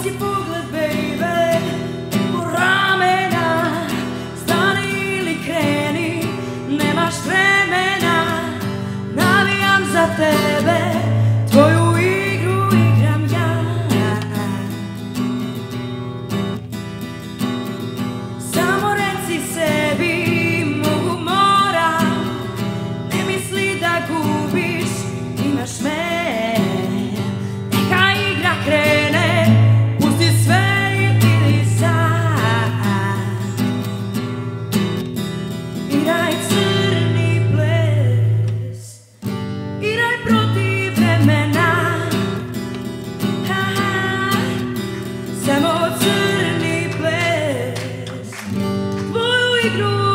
baci pogled, baby, u ramena Stani ili kreni, nemaš vremena Navijam za tebe. negro.